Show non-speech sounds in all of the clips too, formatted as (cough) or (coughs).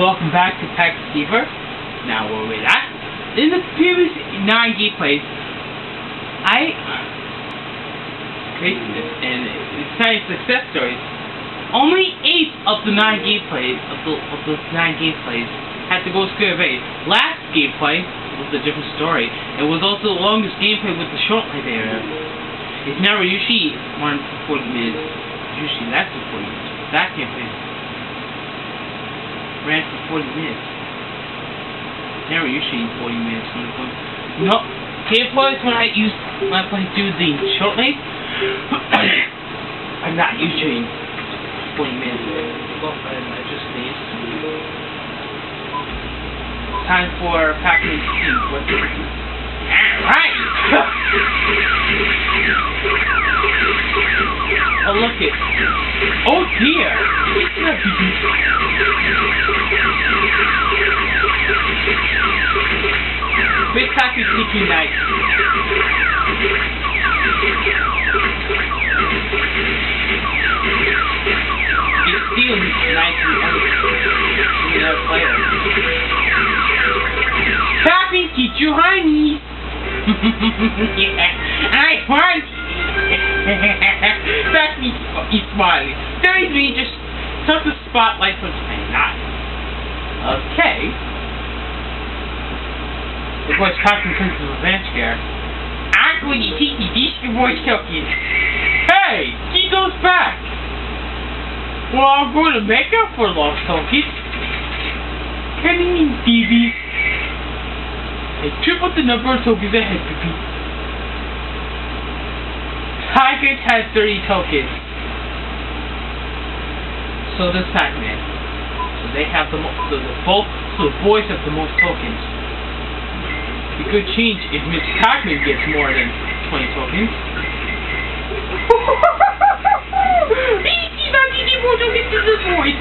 welcome back to Pack Receiver. Now where we're at. In the previous nine gameplays, I created this and exciting success stories. Only eight of the nine gameplays of the of the nine gameplays had to go square base. Last gameplay was a different story. It was also the longest gameplay with the short light area. It's never usually one for 40 minutes. Usually less than 40 minutes. That gameplay ran for 40 minutes. Never usually 40 minutes when it comes. No, gameplays when I use when I play through the short lane. (coughs) I'm not usually 40 minutes. Well, um, I just sneezed. Time for packing. Alright! oh, look it. Oh, dear. Big Taki Tiki Night. It's still nice and other player. Teacher honey! Yeah, I want That's me oh, he's smiling. There's me just took the spotlight from. Not. Okay. The voice talking comes from Advance Care. I'm going to teach you these voice talking. Hey, he goes back. Well, I'm going to make up for lost tokens. Can you mean TV? And triple the number of tokens ahead to beat. Tigers has 30 tokens. So does Pac-Man. So they have the, so the both so the boys have the most tokens. It could change if Miss Pac-Man gets more than 20 tokens. Easy, not easy, more tokens to the boys.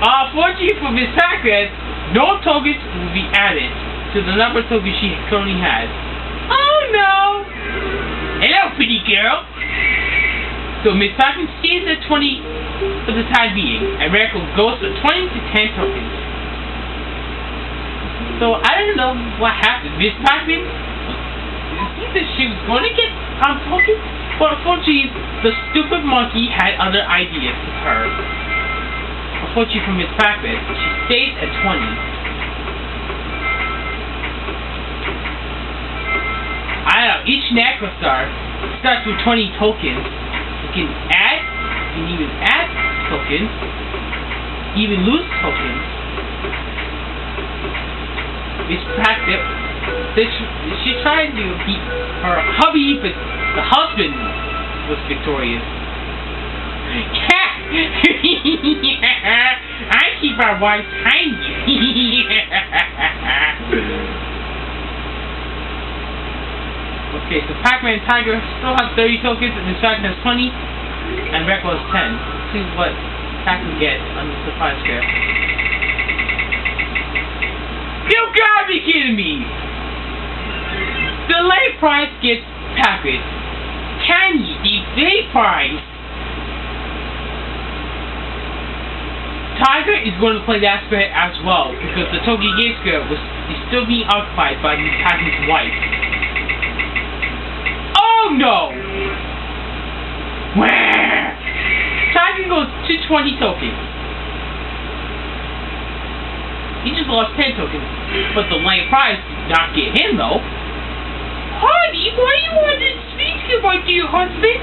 Unfortunately for Miss Pac-Man, no tokens will be added to the number of tokens she currently has. Oh no! Hello, pretty girl! So Miss Pac-Man stays at 20 for the time being, and Record goes from 20 to 10 tokens. So I don't know what happened. Miss Pac-Man that she was going to get um, tokens, but unfortunately the stupid monkey had other ideas for her you from his practice, she stays at 20. I don't know, each Necrostar starts with 20 tokens. You can add, you can even add tokens, even lose tokens. It's practice. She tried to beat her hubby, but the husband was victorious. (laughs) I keep our wife tiny. (laughs) okay, so Pac-Man Tiger still has 30 tokens, and Dragon has 20, and Rekko has 10. Let's see what Pac-Man gets on the surprise scare. You gotta be kidding me! The late prize gets Pac-Man. Candy, the day prize! Tiger is going to play that spirit as well, because the Geisuke was is still being occupied by Tiger's wife. Oh no! Where? Tiger goes to 20 tokens. He just lost 10 tokens, but the lane prize did not get him though. Honey, why you want to speak my dear husband?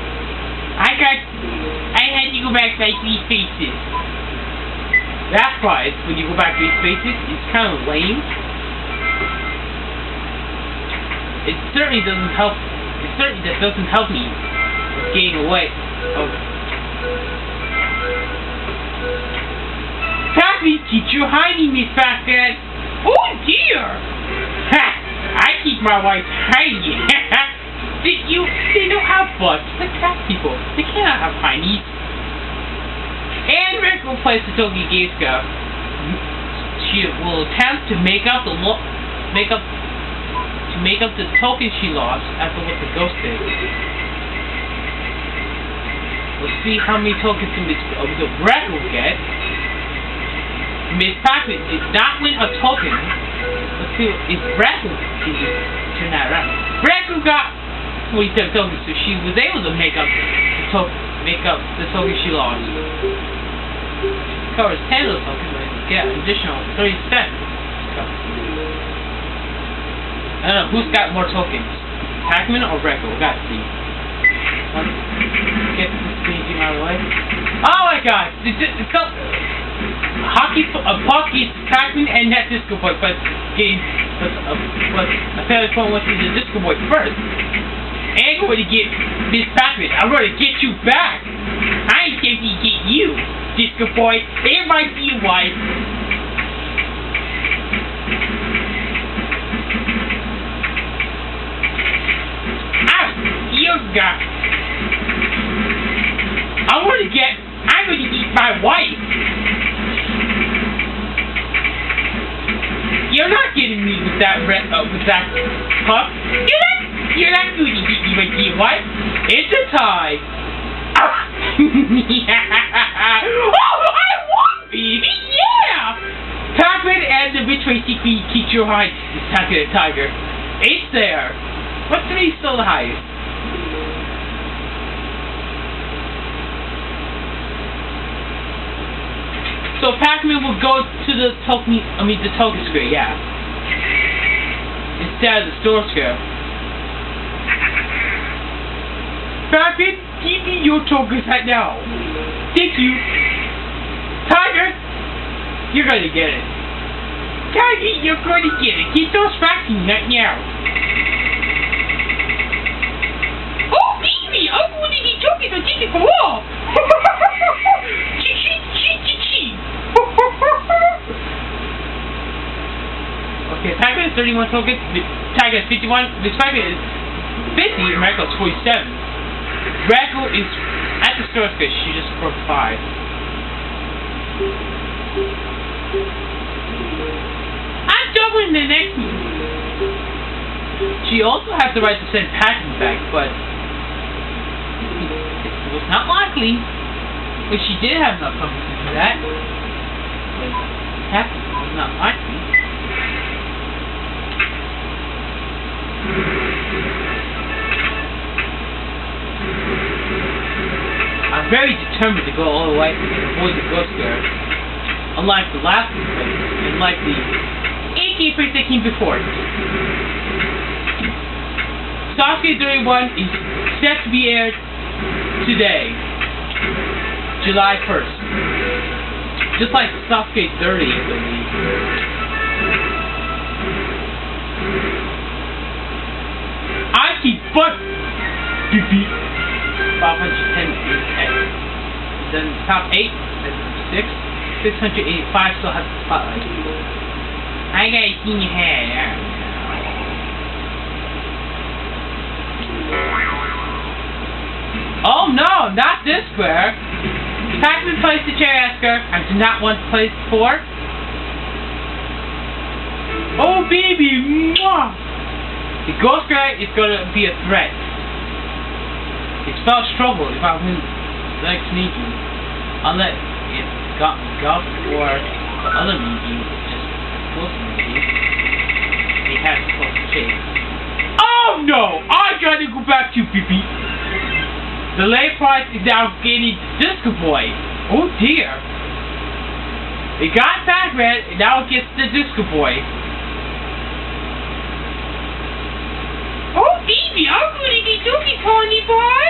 I got, I had to go back to my three faces. That prize, when you go back to these spaces, is kind of lame. It certainly doesn't help. It certainly doesn't help me getting away. Oh. Happy teacher hiding me, fat dad. Oh dear! Ha! I keep my wife hiding. (laughs) Did you? They don't have butts. The cat people. They cannot have heinies. And Rick will place the Togi Geisuke. She will attempt to make up the lo make up to make up the token she lost after what the ghost did. Let's see how many tokens Miss uh, the Wreck will get. Miss Pac-Man did not win a token. Let's see if Wreck will turn that around. Wreck got 47 tokens, so she was able to make up the token, make up the token she lost. Covers 10 of the tokens, but get an additional 37. I don't know, who's got more tokens? Pac-Man or Recco? We gotta see. Get this thing out of the way. Oh my god! It's, it's so, hockey, uh, Pocky, Pac-Man, and that Disco Boy, but getting, but, uh, but a fairly point went to the Disco Boy first. And going to get Miss Pac-Man. I'm going to get you back. I to get you, Disco Boy. It might be your wife. guy. I want to get. I'm going to eat my wife. You're not getting me with that red, uh, with that pup. You're not. You're not going to eat me with wife. It's a tie. Yeah. Oh, I want baby. Yeah. Pac-Man and the Rich Tracy keep your hide. Attack the tiger. It's there. What's three still the highest? So Pac-Man will go to the token, I mean the token square, yeah. Instead of the store square. Pac-Man, give me your tokens right now. Thank you. Tiger, you're gonna get it. Tiger, you're gonna get it. Get those factories right now. Oh, baby, I'm to get tokens on Disney for all. okay, Pac-Man is 31 tokens, Tiger is 51, this Pac-Man is 50, and Racco is 47. Racco is at the Starfish, she just broke 5. I'm doubling the next move. She also has the right to send Pac-Man back, but it was not likely. But she did have enough company to do that. Happy was not likely. I'm very determined to go all the way and avoid the ghost there. Unlike the last place, and like the 18 place that came before. Sasuke 31 is set to be aired today, July 1st. Just like Sasuke 30, I believe. I keep but beep beep. 510 Then top 8 6 685 still has the spotlight. I gotta see your hair. Oh no, not this square. Pac-Man plays the chair Asker. I do not want to play four. Oh, baby! Mwah! The Ghost Guy is to be a threat. It spells trouble if I win like sneaking. Unless it's got Guff or the other meeting is just close meeting. He has to chase. Oh no! I gotta go back to Pee the lay price is now getting Disco Boy. Oh dear. It got Pac-Man, and now it gets the Disco Boy. I'm going to get Dookie Tony Boy.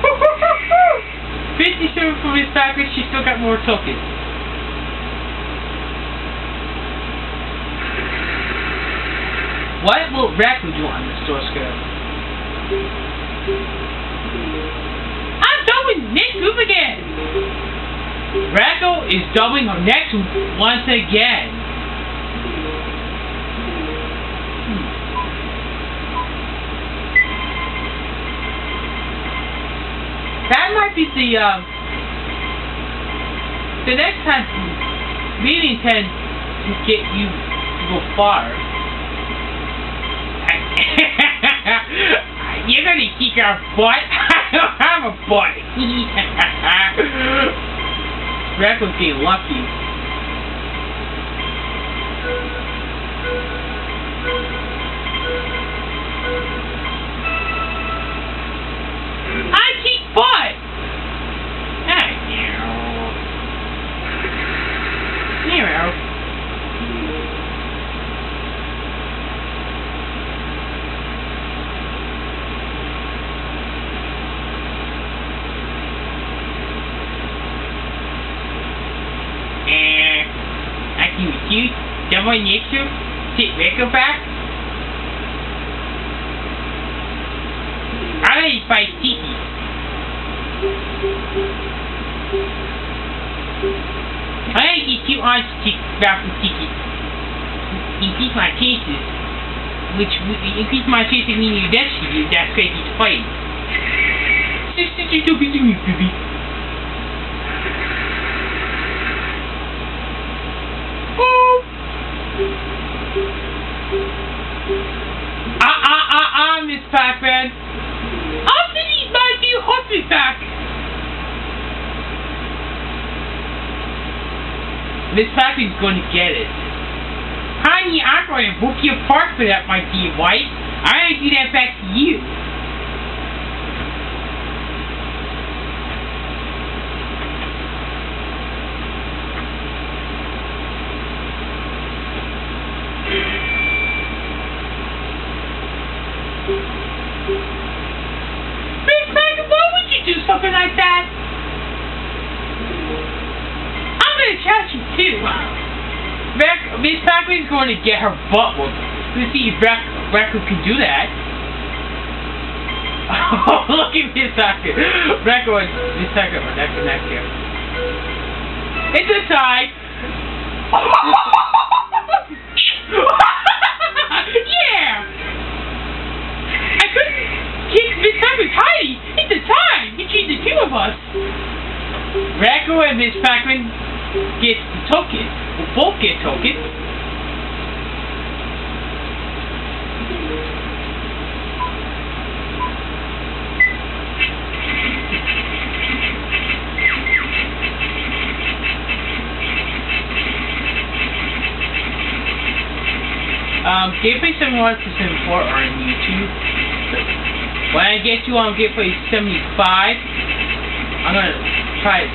(laughs) 57 for Miss Pac-Man, she still got more tokens. What will Raccoon do on the store scale? I'm doubling next move again. Racco is doubling her next move once again. Be the, um, the next time meeting to get you to go far. (laughs) You're gonna kick our butt? I don't have a butt. (laughs) Raccoon's getting lucky. Meow. Meow. And I can refuse someone next to sit Rico back. I like to fight Tiki. I like to keep on stick back with Tiki. Increase my chances. Which increase my chances of meeting your destiny. That's crazy to just don't be. Ah, ah, ah, ah, Miss Pac-Man. Gonna need my new back. Miss Pac-Man's going to get it. Honey, I'm going to book your park for that, my dear wife. I'm going to do that back to you. Miss Pac-Man, why would you do something like that? I'm gonna catch you too. Beck, Miss going to get her butt whooped. Let's see if Becca can do that. Oh, (laughs) look at Pac-Man. Becca was, Pac-Man, neck to neck here. It's a tie. (laughs) yeah! I couldn't keep Miss Pac-Man's. It's a tie between the two of us. Racco and Miss Pac-Man get the token. We'll both get tokens. Um, Gameplay 71% report are on YouTube. When I get to on Gameplay 75, I'm gonna try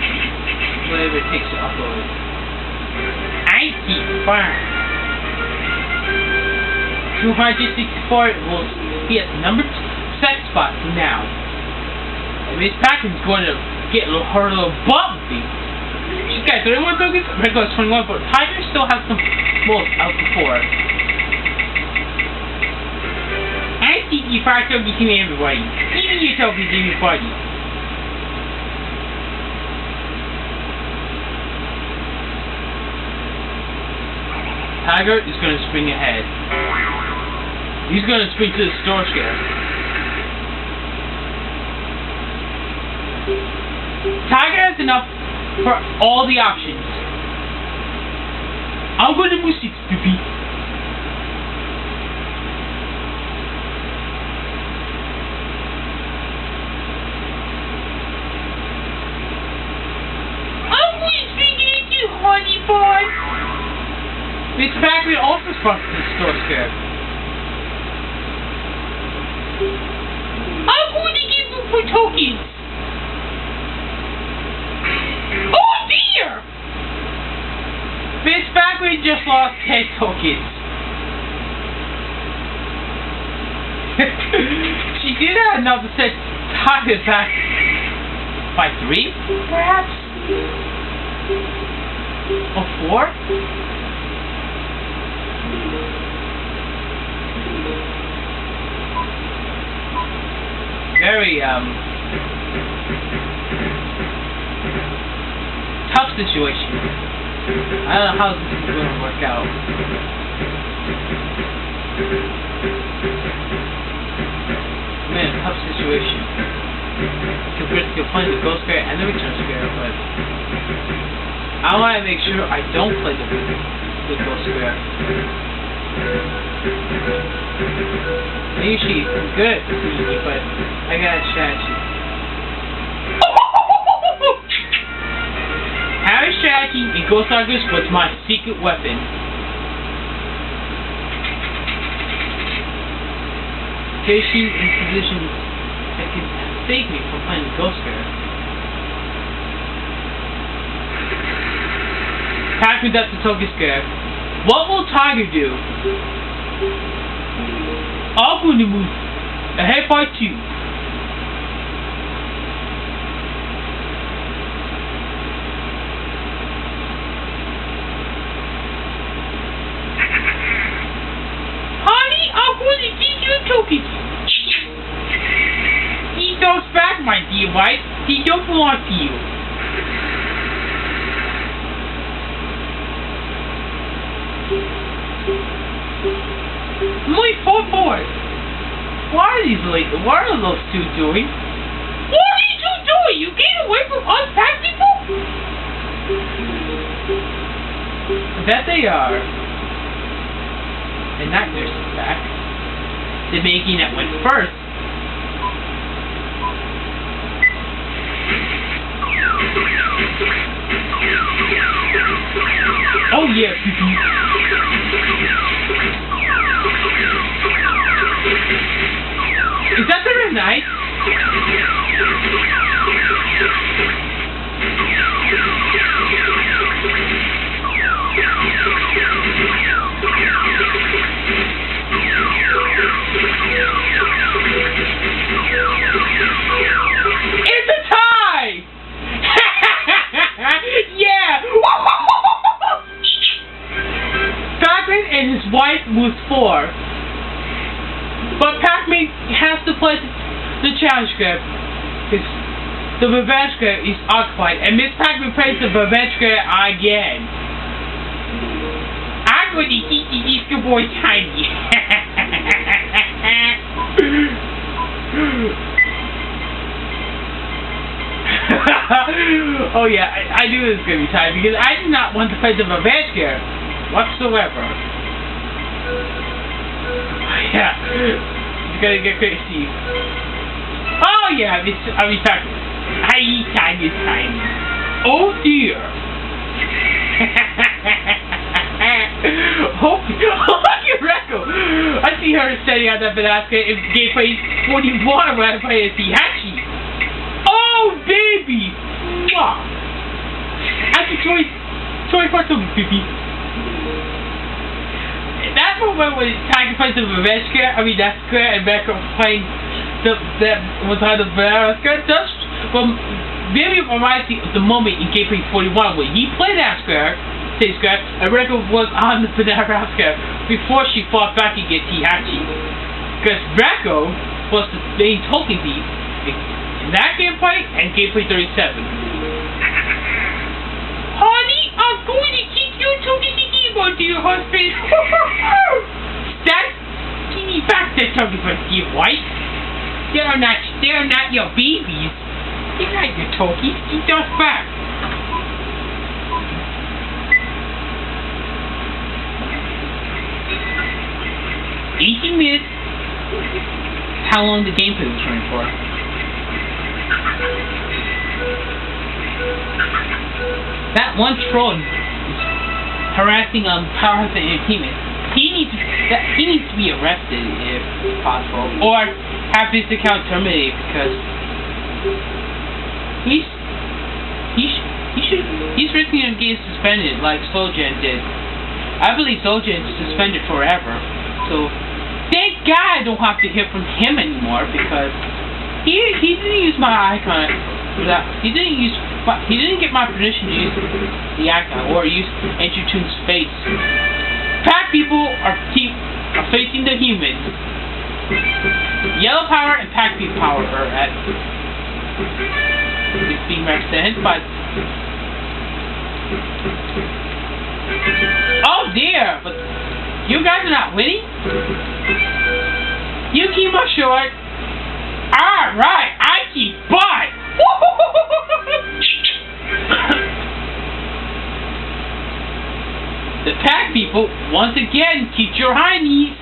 whatever it takes to upload it. I keep fine. 264 will be at number set spot now. And Miss Pac-Man's going to get her little beat. She's got 31 tokens, Red goes 21, but Tiger still has some wolves out before. I think you fire tokens to everybody. Even your tokens to everybody. Tiger is going to spring ahead. He's going to spring to the store scare. Tiger has enough for all the options. I'm going to move six, baby. I'm going to spring into you, honey boy. Miss Pac-Man also sprung to the store. I'm going to give you for tokens. Oh dear! Miss Pac-Man just lost 10 tokens. (laughs) she did have to set Tiger back by three, perhaps? Or four? Very, um, tough situation. I don't know how this is going to work out. I'm in a tough situation. Compared to playing the Ghost Fair and the Return Fair, but I want to make sure I don't play the, the Ghost Fair. Nishi is good, but I gotta chat you. Harry Shachi and Ghost Argus was my secret weapon. Casey in position that can save me from playing Ghost Girl. Pack me up to Tokyo scare. What will Tiger do? I'm going to move ahead by two. Honey, I'm going to give you a token. He goes back, my dear wife. He don't belong to you. Muy four fours. These? What are those two doing? What are you two doing? You get away from us fat people? That they are. The night nurse is back. The making that went first. Oh yeah, Is that the red knight? It's a tie! (laughs) yeah! (laughs) And his wife was four. But Pac-Man has to play the challenge script. Because the revenge script is occupied. And Miss Pac-Man plays the revenge script again. I'm going to eat these good boy tiny. oh yeah, I, I knew it was going to be tight because I did not want to play the revenge script whatsoever. Yeah, it's gonna get crazy. Oh yeah, mean, I mean, back. I eat tiny time. Oh dear. oh, look at Rekko. I see her standing on that banana in gameplay 41 when I play as Hachi. Oh baby. Mwah. I can choice, choice for some baby that moment when Tiger plays the square, I mean that square, and Becca playing the that was on the square, does well very reminds me of the moment in Gameplay 41 when he played that square, say square, and Becca was on the Banana square before she fought back against Heihachi. Because Recco was the main token thief in that gameplay and Gameplay 37. (laughs) Honey, I'm going to teach you to keyboard to your husband. That's teeny back there talking about your wife. They're not, they're not your babies. They're not your talkies. Keep those back. Eighteen minutes. How long the gameplay was running for? That one troll harassing um Powerhouse Entertainment. He needs that he needs to be arrested if possible, or have his account terminated because he's he's he should he's risking of getting suspended like Solgen did. I believe Solgen is suspended forever. So thank God I don't have to hear from him anymore because he he didn't use my icon. He didn't use he didn't get my permission to use the icon or use Entertune's face. Fat people are keep are facing the humans. Yellow power and pack people power are at it's being represented by Oh dear, but you guys are not winning? You keep us short. Alright, I keep by. (laughs) the pack people once again teach your heinies.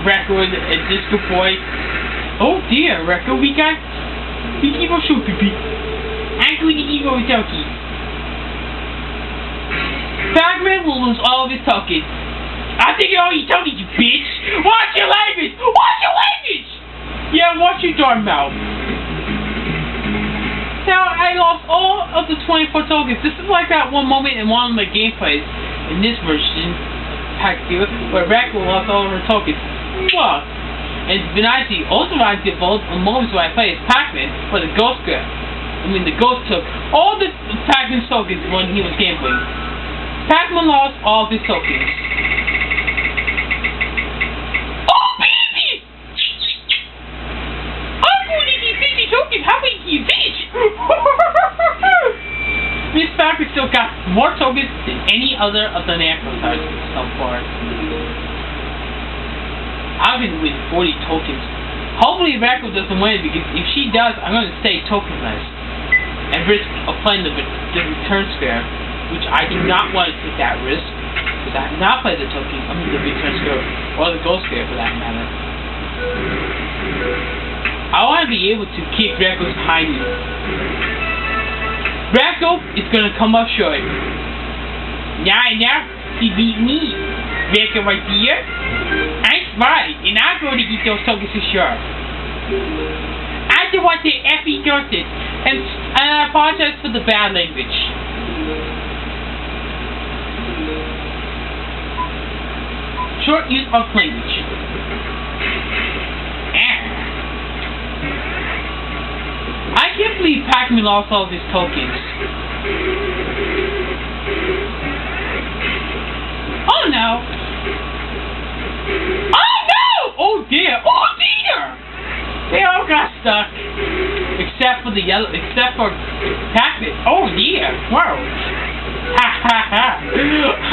Rekko and, and uh, Disco Boy. Oh dear, Rekko, we got we keep on shooting people. Going to eat those junkies. Pac-Man will lose all of his tokens. I think you all you tokens, you bitch! Watch your language! Watch your language! Yeah, watch your darn mouth. Now, I lost all of the 24 tokens. This is like that one moment in one of my gameplays in this version Pac where Raccoon lost all of her tokens. What? And Venati also me of both moments where I played as Pac-Man, where the ghost girl, I mean the ghost took all the Pac-Man tokens when he was gambling. Pac-Man lost all of his tokens. Oh baby! I'm going to get 50 how many you bitch? (laughs) Miss Pac-Man still got more tokens than any other of the Necro cards so far. I've been with 40 tokens. Hopefully Racco doesn't win because if she does, I'm going to stay tokenless and risk applying the, the return square, which I do not want to take that risk because I have not played the token, I mean the return square or the gold square for that matter. I want to be able to keep Racco's behind me. Racco is going to come up short. Now, now, he beat me. Racco right here. I'm smart, and I'm going to get those tokens for sure. I just want to effing justice, and, and I apologize for the bad language. Short use of language. Ah. I can't believe Pac-Man lost all his tokens. Oh no! Oh no! Oh dear! Oh dear! They all got stuck. Except for the yellow, except for Pac-Man. Oh dear! Wow! Ha ha ha!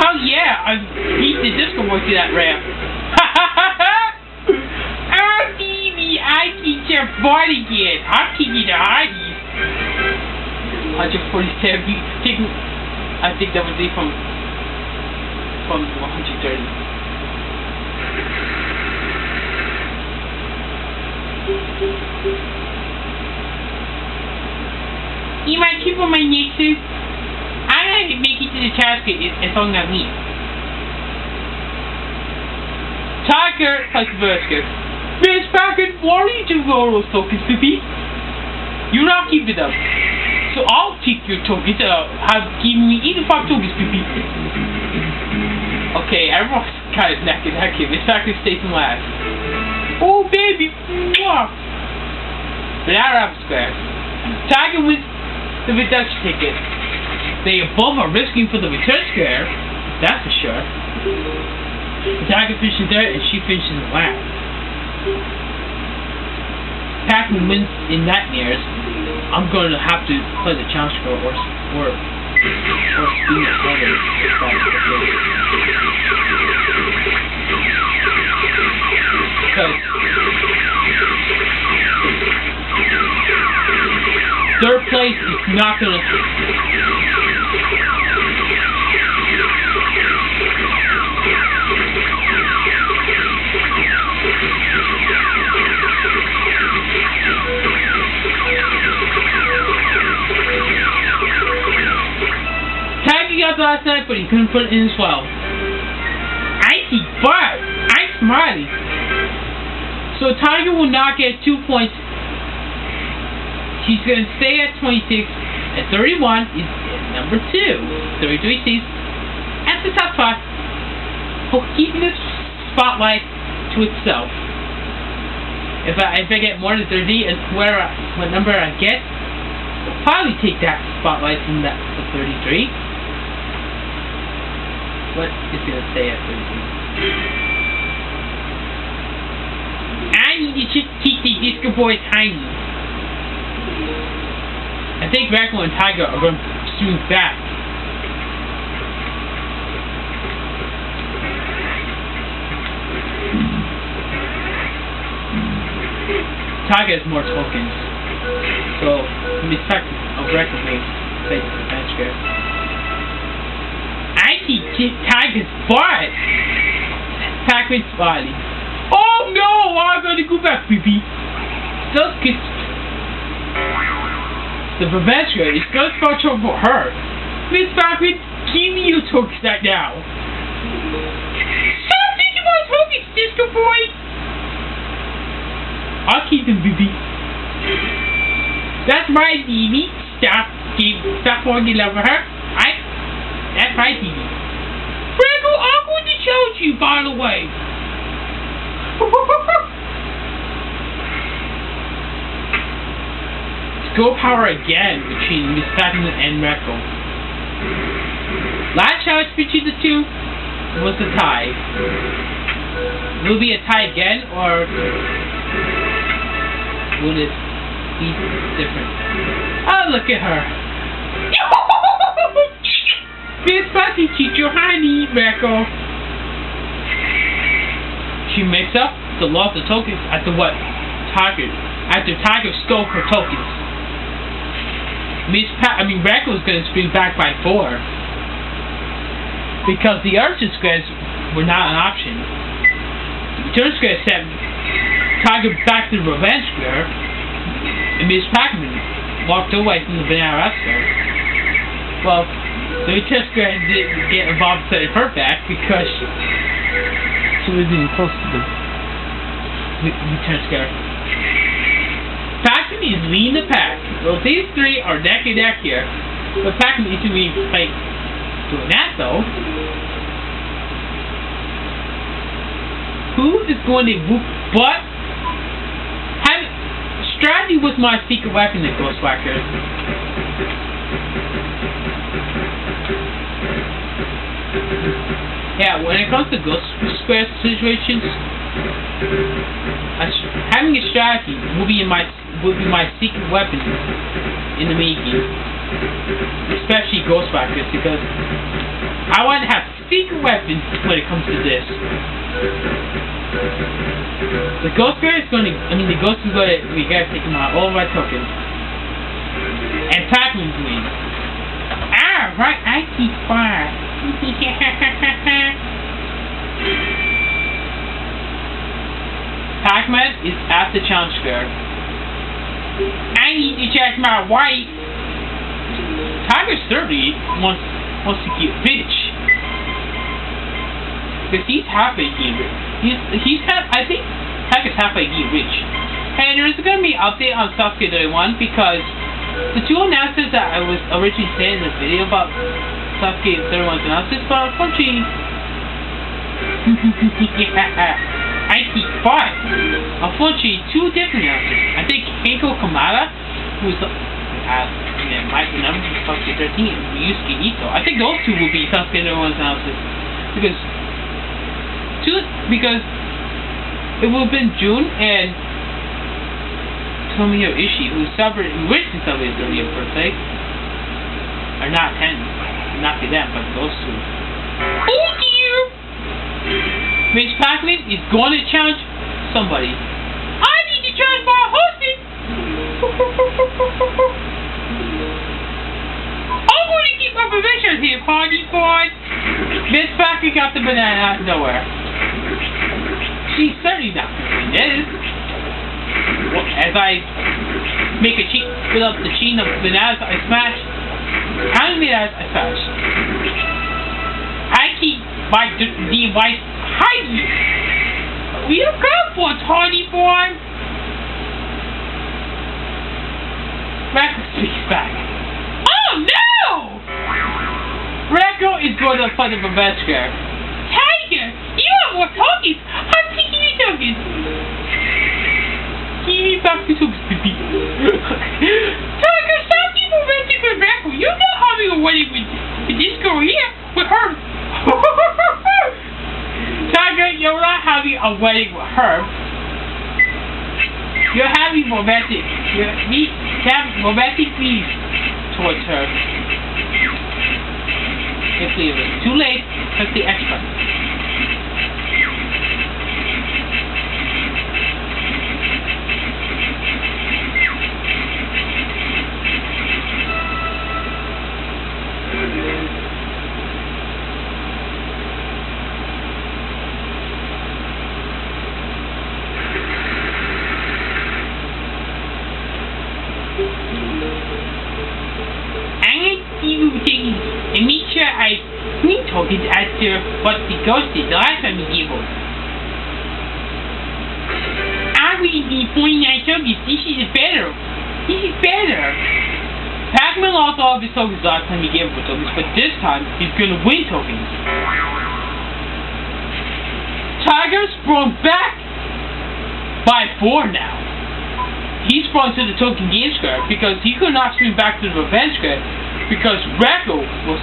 Oh yeah! I beat the disco boy to that ramp. Ha ha ha ha! Oh Stevie, I keep your butt again. I'm kicking the hotties. 147. Taking, I think that was it from from 130. You might keep on my. I'm gonna make it to the casket as long as me. Tiger plus Verska. Why are you doing all those tokens, You're not keeping them. So I'll take your tokens. Uh, have given me 85 tokens, Pippi. Okay, everyone's kind of neck and neck here. Packard stays in last. Oh, baby. Mwah. But we're up square. Tiger wins the reduction ticket. They both are risking for the return square. That's for sure. Tiger finishes there and she finishes in last. Pac-Man wins in nightmares. I'm going to have to play the challenge score or or or spin it harder. Because third place is not going to. The last night, but he couldn't put it in as well. Icy butt! I'm smarty. So Tiger will not get two points. He's going to stay at 26. At 31 is number 2. 33 seats. At the top spot. For keeping this spotlight to itself. If I, if I get more than 30, and where I, what number I get, I'll probably take that spotlight from that to 33. But it's going to stay at 33. I need to keep the Disco Boy tiny. I think Raccoon and Tiger are going to pursue back. Tiger has more tokens. So, in respect of may face the bench. I see Tiger's butt! Pac-Man's body. Oh no! I'm gonna go back, baby. Just get the Vivesca is gonna start trouble for her. Miss Pac-Man, Give me your tokens right now. Stop taking my tokens, Disco Boy! I'll keep them, baby. That's my Dee Stop, keep, stop falling over her. I, that's right, Dee Franco, I'm going to challenge you, by the way. (laughs) Go power again between Miss Fatima and Recco. Last challenge between the two was a tie. Will be a tie again, or will it be different? Oh, look at her. (laughs) Miss Fatty teacher, honey, Recco. She makes up the loss of tokens after what? Tiger. After Tiger stole her tokens. Miss Pat, I mean, Recco was going to spring back by four. Because the Urchin squares were not an option. The Turn square Tiger back to the Revenge square, and Miss Pac-Man walked away from the Banana square. Well, square didn't get involved to her back because she was even close to the square. Pac-Man is leading the pack. Well, these three are neck and neck here. But Pac-Man is be like doing that though. Who is going to whoop butt? Strategy was my secret weapon in Ghostwhacker. Yeah, when it comes to Ghost Square situations, having a strategy will be in my will be my secret weapon in the making, especially Ghostwhackers, because I want to have secret weapons when it comes to this. The Ghost Bear is going to, I mean, the Ghost is to, we gotta take him out, all of our tokens. And Pac-Man's. Ah, right, I keep fire. (laughs) Pac-Man is at the challenge fair. I need to check my wife. Tiger's 30 wants wants to get bitch. Because he's halfway getting rich. He's, he's half, I think Tiger's halfway getting rich. And there's going to be an update on Sasuke 31 because the two announcements that I was originally saying in this video about Sasuke 31's announcements, but unfortunately, yeah, I keep five. Unfortunately, two different announcers. I think Keiko Kamada, who's uh, and Mike number Sasuke 13, and Yusuke Ito. I think those two will be Sasuke 31's announcers because two because it will have been June and Tomoyo Ishii, who celebrated, who recently celebrated his 30th birthday, are not 10, not to them, but those two. Oh dear! Miss Pac-Man is going to challenge somebody. I need to challenge my husband! (laughs) I'm going to keep my position here, party boy! Miss Pac-Man got the banana out of nowhere. She's certainly not doing this. As I make a cheat, fill up the chain of bananas I smash, how many bananas I smash? I keep my device hiding. We are for tiny boy. Recco speaks back. Oh no! Recco is going to fight. Tiger, you have more tokens. I'm taking your tokens. Give me back the tokens, baby. Tiger, stop keep romantic with Recco. You're not having a wedding with, with this girl here, with her. Tiger, you're not having a wedding with her. You're having romantic, you're me, having romantic feelings towards her. It's too late, press the X. Hanging see things and make sure I clean tokens as to what the last time he gave us. I read the 49 tokens. This is better. This is better. Pac-Man lost all of his tokens last time he gave us tokens, but this time he's gonna win tokens. Tiger sprung back by four now he sprung to the token game square because he could not swing back to the revenge square because Rekko was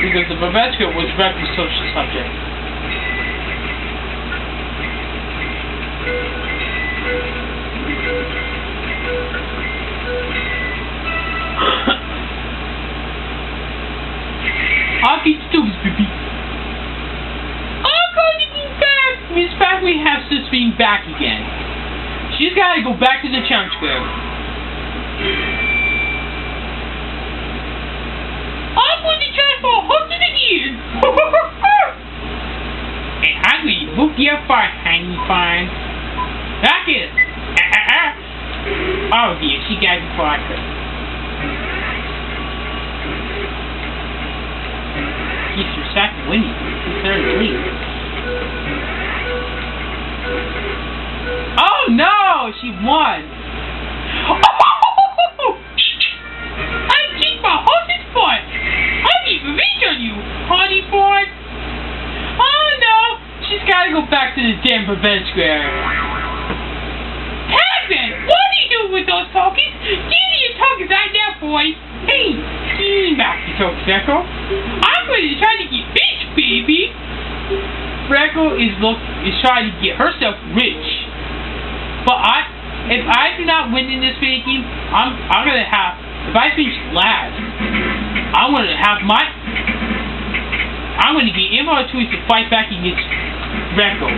because the square was Rekko's social subject. (coughs) Get stupid, baby. I'm going to be back! Miss Factory has to swing back again. She's got to go back to the challenge square. I'm going to try for hunting again. And I'm to book your fire, honey fine. Back it. (laughs) oh dear, she got the fire. Keeps her second winning. Third lead. Oh no! She won! I (laughs) gotta go back to the damn revenge square. Pac-Man! What are you doing with those tokens? Give me your tokens right now, boy! Hey! Give back your tokens, Echo. I'm going to try to get rich, baby! Freckle is look is trying to get herself rich. But I, if I do not win in this video game, I'm I'm gonna have. If I finish last, I'm gonna have my. I'm gonna get Tweets to fight back against Rekko.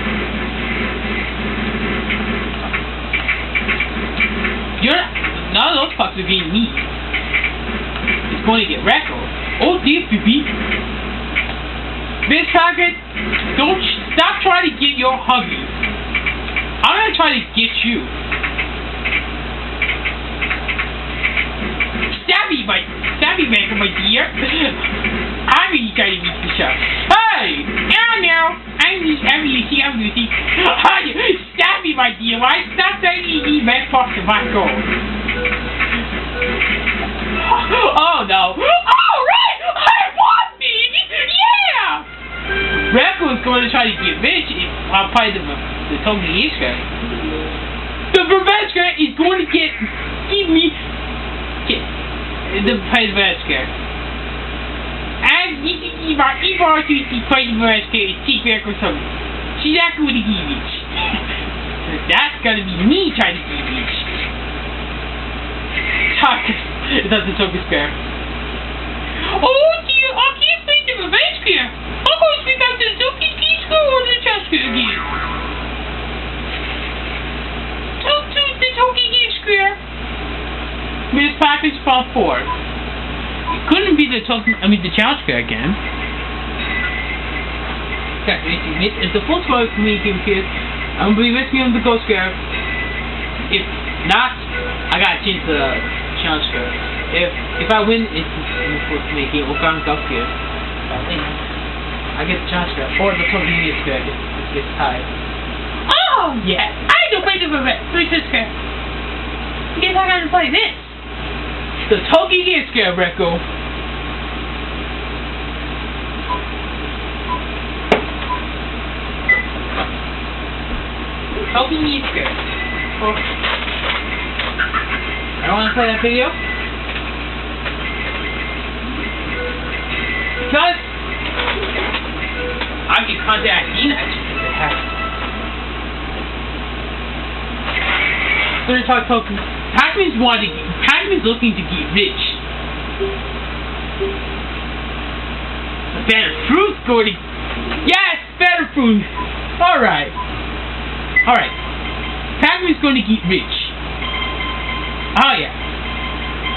You're none of those fucks are getting me. It's going to get Rekko. Oh dear, baby. Miss Packard, don't stop trying to get your hubby. I'm gonna try to get you. Stabby, my stabby maker, my dear. I'm gonna try to beat the Hey, now I'm I'm Lucy, I'm Lucy. Hi, stabby, my dear. Why stop saying the best of my goal? Oh no. Oh right, I won, baby. Yeah. Is going to try to get rich. I'll play the the Togi Iska. The Bravesca is going to get give me get the Bravesca. And you can give our Ivar to the Bravesca is secret or something. She's actually going to give each. so that's gonna be me trying to give each. Talk that's the Togi Square. Oh dear, I can't find the Bravesca. I'm going to speak out to the Togi School or the Chaska again. Square. Miss Package fall fourth. It couldn't be the token, I mean the challenge square again. Okay, it's the full score for me, Kim Kids. I'm gonna be with me on the ghost square. If not, I gotta change the challenge square. If if I win, it's to make it Okana Ghost square. I think I get the challenge square or the token square gets, gets tied. Oh yeah, I don't play the Three square. Guess I gotta play this. The Toki Giska Rekko. Toki Giska. Oh. I don't wanna play that video. Because I can contact has. So they talk Toki. Pac-Man's wanting. Pac-Man's looking to get rich. Better fruit to. Yes, better fruit. All right. All right. Pac-Man's going to get rich. Oh yeah.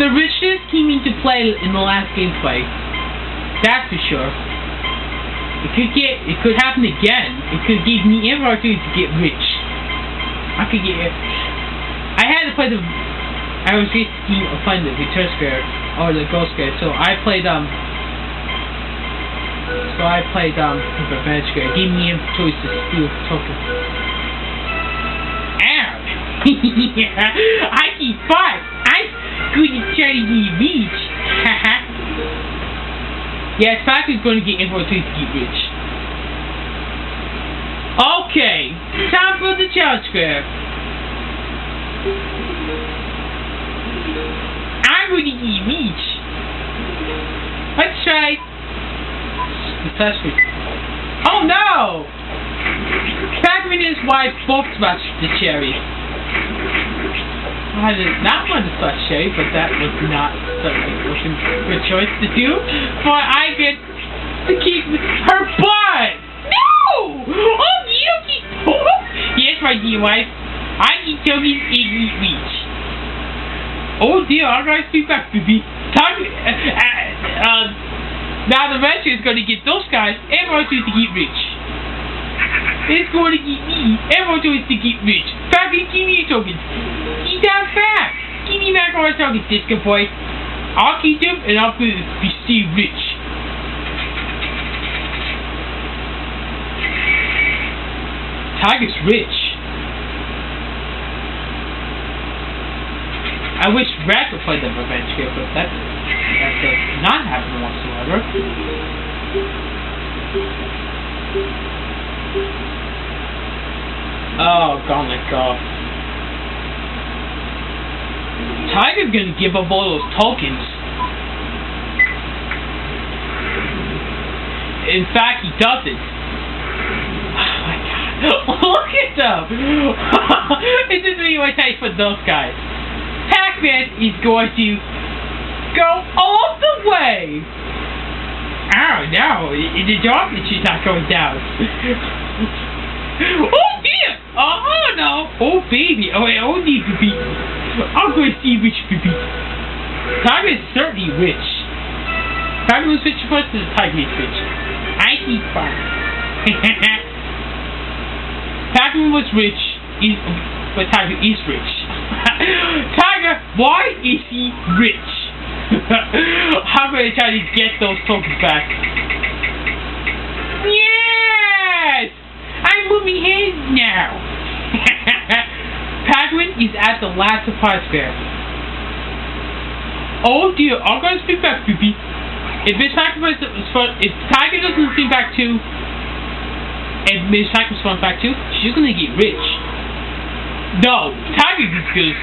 The richness came into play in the last gameplay. That's for sure. It could get. It could happen again. It could give me an opportunity to get rich. I could get. I had to play the I was find the return square or the Ghost Guy. So I played um. So I played um the Revenge Guy. Give me a choice to steal token. Ow! (laughs) I keep five. (laughs) Gonna to get rich. Haha. yeah, Fact is going to get info to get rich. Okay, time for the challenge script. I'm going to eat meat. Let's try. Successfully. Oh no! Pac-Man and his wife both smashed the cherry. I did not want to smash cherry, but that was not such a good choice to do. For I get to keep her butt! No! Oh, keep. (laughs) yes, my dear wife. I eat Toby's Iggy Beach. Oh dear, alright, speak back, baby. Time, uh, uh, now the venture is going to get those guys. Wants to get rich. It's going to get me. Wants to get rich. Fabi, give me tokens. Eat that fast. Give me back all my tokens, Disco Boy. I'll keep them and I'll be, be stay rich. Tiger's rich. I wish Rat could play the revenge game, but that, that does not happen whatsoever. Oh, Gauntlet Golf. Tiger's gonna give up all those tokens. In fact, he doesn't. Oh my god. (laughs) Look at them! (laughs) this is really what I for those guys. Pac-Man is going to go all the way! Ow, no, the darkness is not going down. (laughs) oh dear! Oh no! Oh baby! Oh, oh need to be. I'm going to see which baby. Tiger is certainly rich. Tiger was rich first, and Tiger is rich. I eat fine. Tiger was rich, is, but Tiger is rich. (laughs) Tiger, why is he rich? I'm to try to get those tokens back. Yes! I'm moving hands now. (laughs) Penguin is at the last supply fair. Oh dear, I'm to speak back, Poopy. If Miss if Tiger doesn't speak back too, and Miss Sacrifice back too, she's to get rich. No, Tiger is good.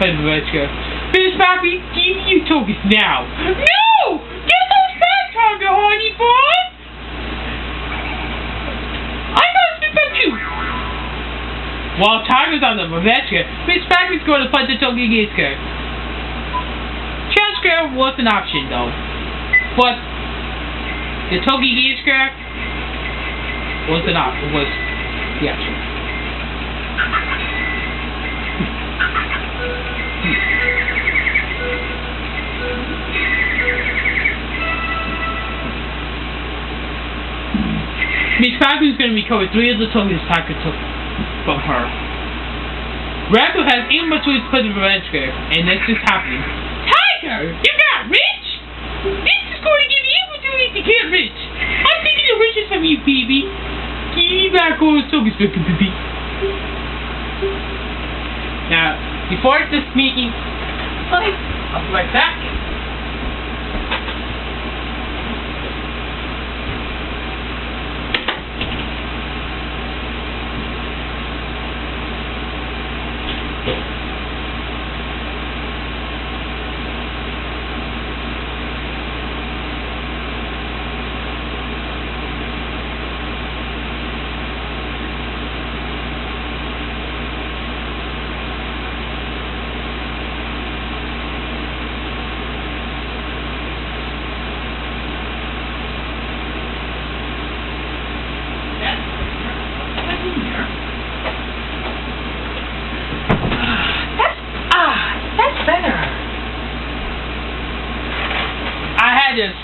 Play the girl. Miss Pappy, give you tokens now. No! Get those back, Tiger, honey boy! Going to speak back too. While Tiger's on the Mavetka, Miss Pappy's going to fight the Togi Giska. Chance Square was an option though. But the Togi Giska was an option was the option. Is going to recover three of the tokens Tiger took from her. Raccoon has even much to put in revenge grave, and this is happening. Tiger! You got rich? This is going to give you opportunity to get rich. I'm taking the riches from you, baby. Give me back all the tokens, baby. Now, before this meeting, I'll be right back.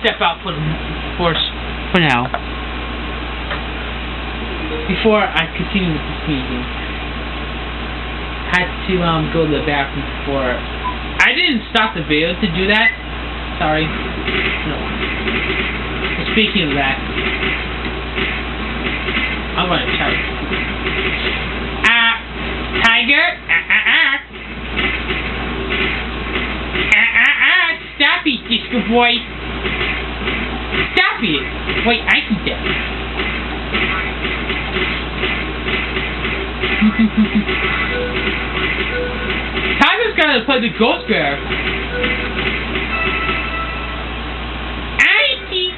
Step out for the for for now. Before I continue with this meeting, had to um go to the bathroom before. I didn't stop the video to do that, sorry. No. Speaking of that, I'm gonna try. Ah, tiger. Ah, ah, ah. Ah, ah, ah. Stop it, disco boy. Stop it. Wait, I can tell. (laughs) Tiger's gotta play the ghost bear. I keep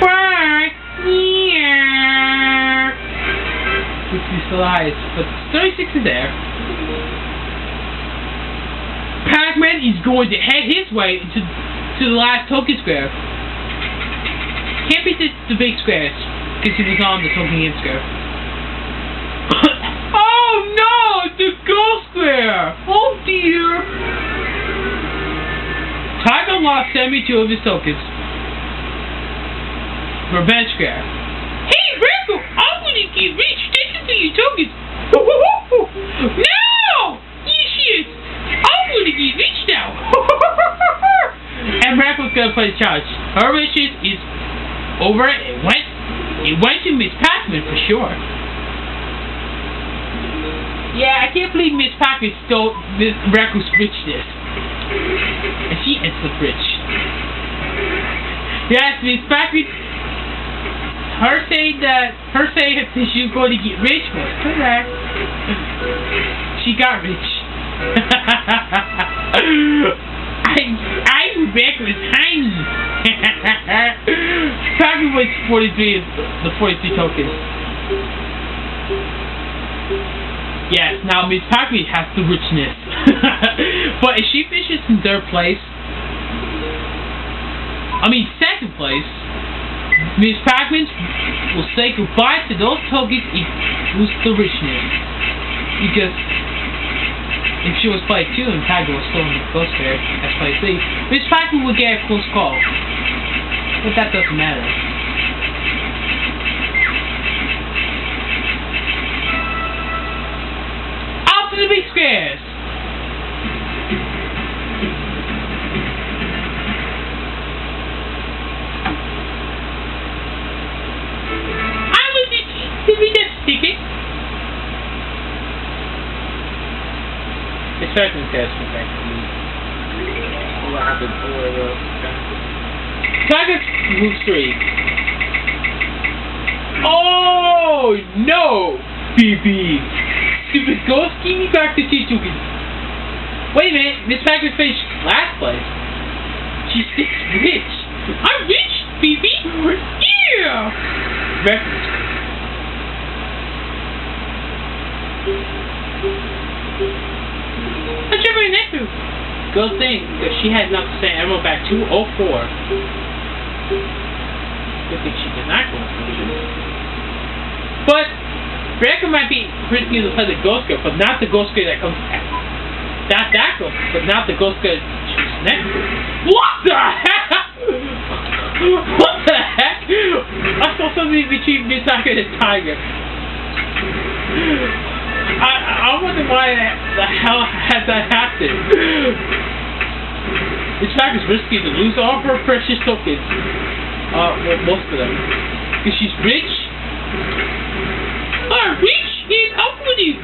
bark. Yeah. 60 still eyes, but 36 is there. Pac-Man is going to head his way to, to the last token square. Can't be the, the big squares, because he was on the game square. (coughs) oh no! The ghost square! Oh dear! Tiger lost 72 of his tokens. Revenge square. Hey, Rico! I'm gonna get rich taking to your tokens! (laughs) No! Shit! I'm gonna get rich now! (laughs) and Rackle's gonna play the challenge. Her riches is over. It It went. It went to Miss Pac-Man for sure. Yeah, I can't believe Miss Pac-Man stole Miss Rackle's richness. And she ends up rich. Yes, Miss Pac-Man. Her saying that her saying that she's going to get rich was correct. She got rich. (laughs) I I back was tiny. Pac-Man was 43 of the 43 tokens. Yes, now Miss Pac-Man has the richness. (laughs) but if she finishes in third place, I mean second place, Miss Pac-Man will say goodbye to those tokens and lose the richness. Because if she was play 2 and Tiger was still in the close fair as play 3, Miss Pac-Man would get a close call. But that doesn't matter. Out to the big squares! Second test was actually what happened for the Tiger moves three. Oh no! BB! Stupid ghost, give me back two tokens. Wait a minute, Miss Pac-Man finished last place. She's six rich. I'm rich, BB! Yeah! Reference. What's your next move? Good thing, because she had enough to send Emerald back 204. Good thing she did not go But Rebecca might be risky to play the ghost girl, but not the ghost girl that comes not that ghost, but not the ghost girl she's next to. What the heck? (laughs) what the heck? I saw something between Tiger and Tiger. I I wonder why the hell (laughs) has that happened. This fact is risky to lose all her precious tokens. Uh, well, most of them. Because she's rich. I'm rich and up with you.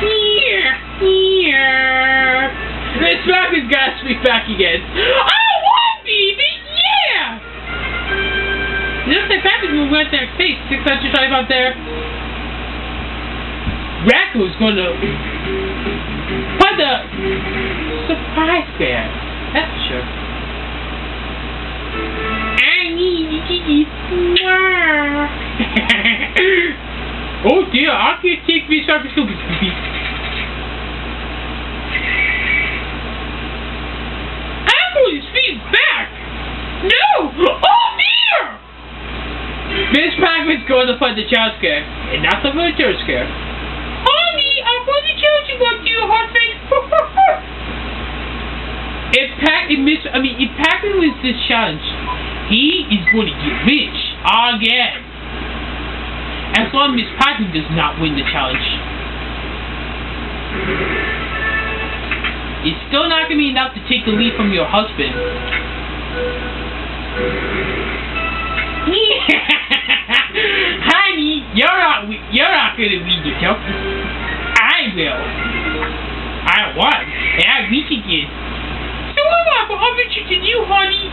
Here, here. This fact has got to be back again. Looks like Patrick will went there face. 625 up there. Raccoon's gonna put the surprise there. That's for sure. I need to (laughs) oh dear, I can't take this off the. Apple is feet back. No! Oh dear! Miss Pac-Man's going to fight the child scare, and not the military scare. Honey, I'm going to tell you what you husband. (laughs) if Pac, if Miss, I mean, if Pac-Man wins this challenge, he is going to get rich again. As long as Miss Pac-Man does not win the challenge. it's still not gonna be enough to take the lead from your husband. Honey, you're not you're not gonna be the token. I will. I was. And I reach again. So I'm not gonna mention to you, honey.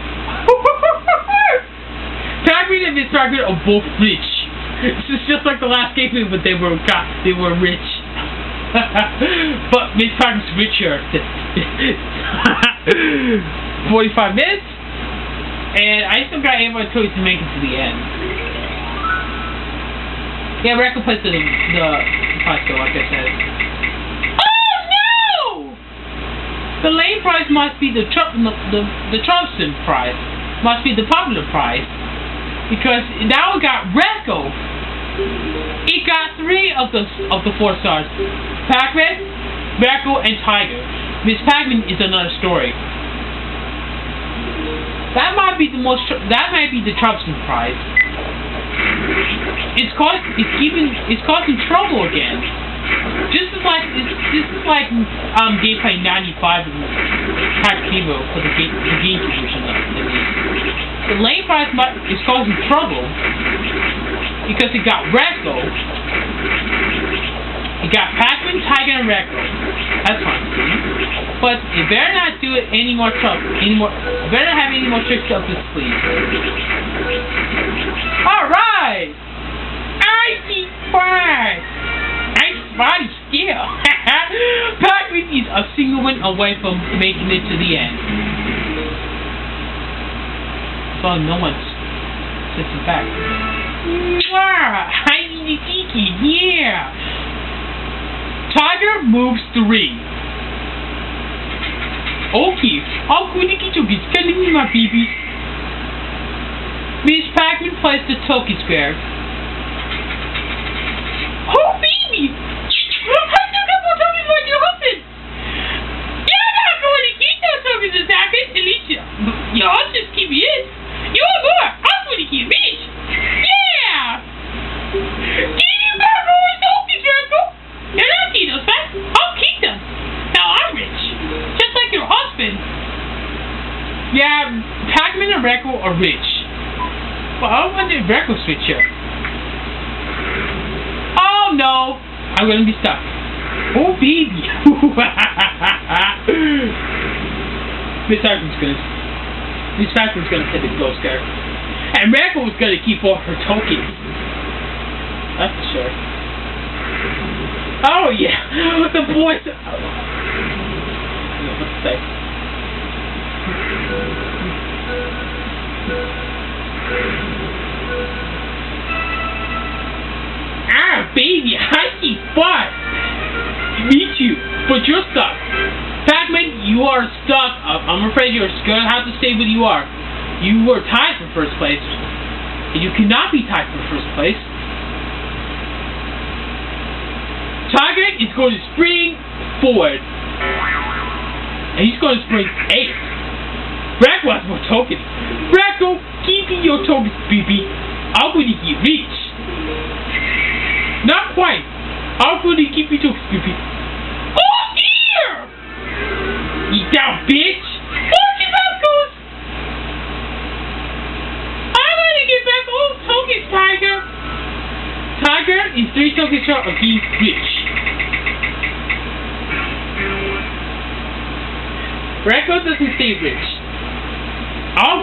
Pac-Man and Miss Pac-Man are both rich. This is just like the last game, but they were got they were rich. (laughs) but Miss Pac-Man's richer. (laughs) 45 minutes. And I still got Amber Toys to make it to the end. Yeah, Rekko plays the, the pasta, like I said. Oh no! The lane prize must be the Trump, the, the, the Trumpson prize. Must be the popular prize. Because now we got Rekko. It got three of the of the four stars. Pac-Man, Rekko, and Tiger. Miss Pac-Man is another story. That might be the most. That might be the Trumpson prize. It's caused. It's keeping. It's causing trouble again. This is like. This is like um gameplay 95 in Tactivo for the game the game version of the The lane prize is causing trouble because it got Rekko. It got Pac-Man, Tiger, and Rekko. That's fine. But you better not do it any more trouble. Any more. You better not have any more tricks up this sleeve. All right. I see fine. Nice body skill. (laughs) Pac-Man is a single win away from making it to the end. So no one's sitting back. Mwah! (laughs) I need a geeky, yeah! Tiger moves three. Okay, how could you get is telling me my baby? Miss Pac-Man plays the Toki Square. Oh baby! How do you tell me what your husband? You're not going to get those tokens attacking, Alicia. Y'all just keep it. You're more. I'm going to keep it. Yeah! Get you back on tokens, Rekko! You're not getting those back. I'll keep them. Now I'm rich. Just like your husband. Yeah, Pac-Man and Rekko are rich. But I wonder if Rekko. Oh no! I'm gonna be stuck. Oh baby! (laughs) Miss Pac-Man's gonna Miss Pac-Man's gonna hit the ghost guard. And Rekko was gonna keep all her tokens. That's for sure. Oh yeah, (laughs) the boys. Oh. What to say. Ah, baby, I see fun. Me too, but you're stuck. Pac-Man, you are stuck. I'm afraid you're gonna have to stay where you are. You were tied for first place, and you cannot be tied for first place. Tiger is going to spring forward. And he's going to spring eight. Rekko has more tokens. Rekko, keep your tokens, baby. I'm to get rich. Not quite. I'm going to keep your tokens, baby. Oh dear! You down, bitch! I'm going to get back Tiger. Tiger is three tokens short of being rich. Rekko doesn't stay rich.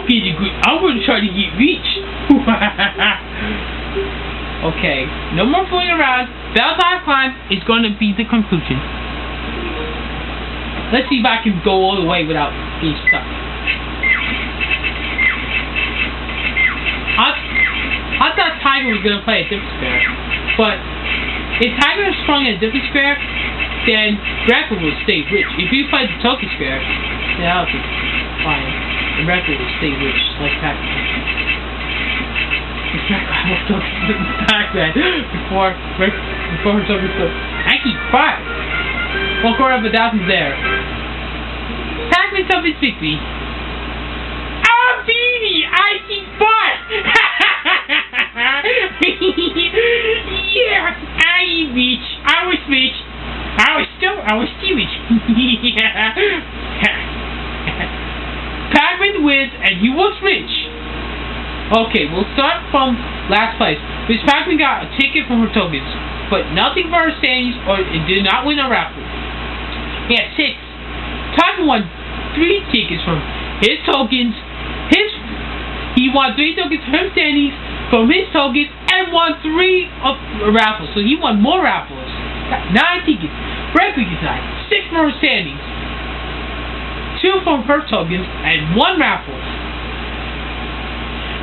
Good. I'm gonna try to get rich. (laughs) okay, no more fooling around. Valentine Climb is gonna be the conclusion. Let's see if I can go all the way without being stuck. I, I thought Tiger was gonna play a different square, but if Tiger is strong in a different square, then Rekko will stay rich. If you play the Tokyo square, then I'll be fine. Like Pac-Man. It's Rekko almost took Pac-Man before, before Toki took. I keep five. One quarter of a thousand's there. Pac-Man something. Oh, baby! I five! (laughs) yes! I reach. I was rich. I was still, I was Stewie. (laughs) Pac-Man wins and he was rich. Okay, we'll start from last place. Miss Pac-Man got a ticket from her tokens, but nothing for her standings or it did not win a raffle. He had six. Pac-Man won three tickets from his tokens. His he won three tokens from standings from his tokens and won three of raffles. So he won more raffles. Nine tickets. Cookie side, six more standings. Two from her tokens and one raffle.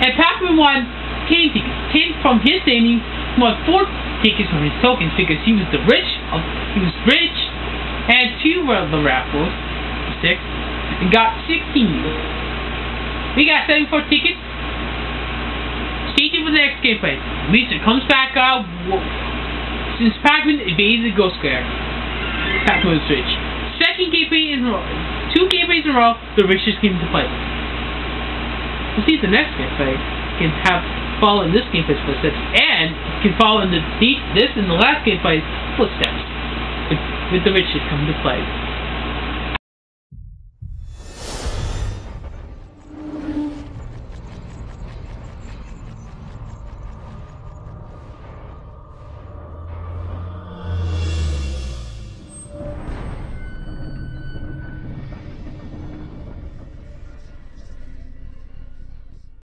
And Pac-Man won ten tickets. Ten from his. He won four tickets from his tokens because he was the rich of he was rich and two were the raffles. Six. And got sixteen. We got 74 tickets. Stay tuned for the next gameplay. Lisa comes back out. Since Pac-Man the Ghost Square. Pac-Man was rich. Second gameplay row. Two gameplays in a row, the richest came to play. We'll see if the next gameplay can have follow in this gameplay's footsteps and can follow in the deep this and the last gameplay's footsteps with, with the richest coming to play.